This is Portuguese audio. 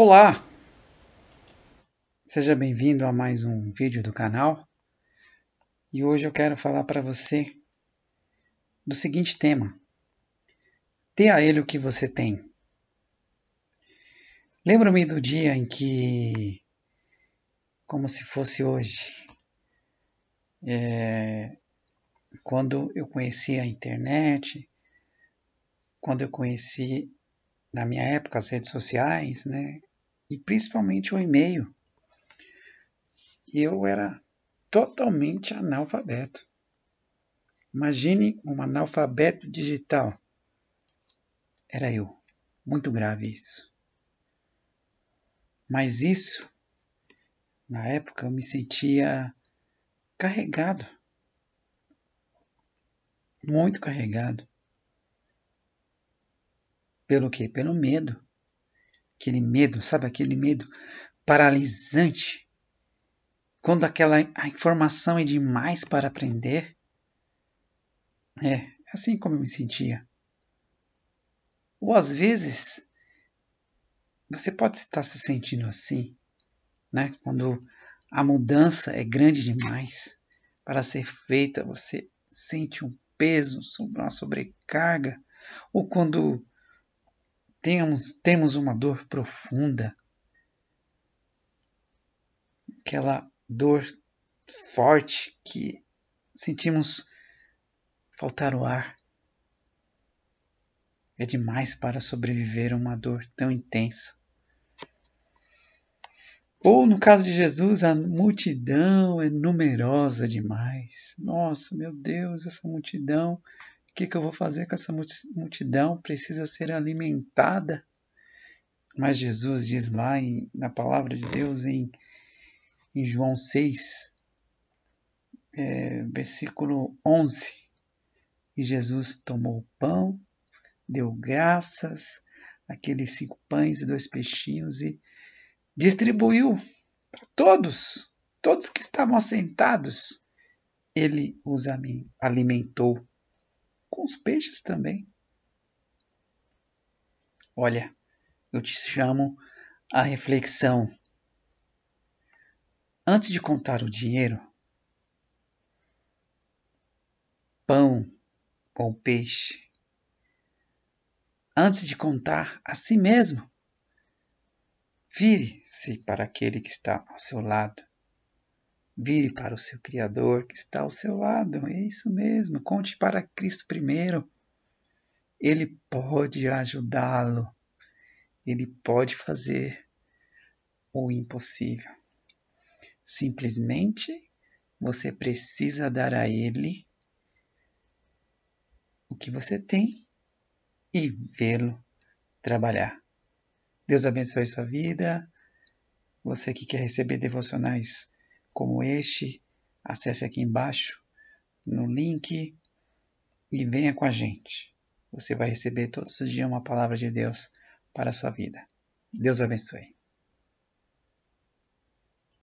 Olá! Seja bem-vindo a mais um vídeo do canal e hoje eu quero falar para você do seguinte tema: Dê a ele o que você tem. Lembro-me do dia em que, como se fosse hoje, é, quando eu conheci a internet, quando eu conheci na minha época as redes sociais, né? E principalmente o e-mail. Eu era totalmente analfabeto. Imagine um analfabeto digital. Era eu. Muito grave isso. Mas isso, na época, eu me sentia carregado. Muito carregado. Pelo quê? Pelo medo. Aquele medo, sabe aquele medo paralisante? Quando aquela a informação é demais para aprender. É, é assim como eu me sentia. Ou às vezes você pode estar se sentindo assim, né? Quando a mudança é grande demais para ser feita, você sente um peso, uma sobrecarga, ou quando temos, temos uma dor profunda, aquela dor forte que sentimos faltar o ar. É demais para sobreviver a uma dor tão intensa. Ou no caso de Jesus, a multidão é numerosa demais. Nossa, meu Deus, essa multidão que, que eu vou fazer com essa multidão? Precisa ser alimentada. Mas Jesus diz lá em, na palavra de Deus em, em João 6, é, versículo 11. E Jesus tomou o pão, deu graças, aqueles cinco pães e dois peixinhos e distribuiu para todos, todos que estavam assentados. Ele os alimentou com os peixes também. Olha, eu te chamo a reflexão. Antes de contar o dinheiro, pão ou peixe, antes de contar a si mesmo, vire-se para aquele que está ao seu lado Vire para o seu Criador que está ao seu lado. É isso mesmo. Conte para Cristo primeiro. Ele pode ajudá-lo. Ele pode fazer o impossível. Simplesmente você precisa dar a Ele o que você tem e vê-lo trabalhar. Deus abençoe sua vida. Você que quer receber devocionais como este, acesse aqui embaixo no link e venha com a gente. Você vai receber todos os dias uma palavra de Deus para a sua vida. Deus abençoe.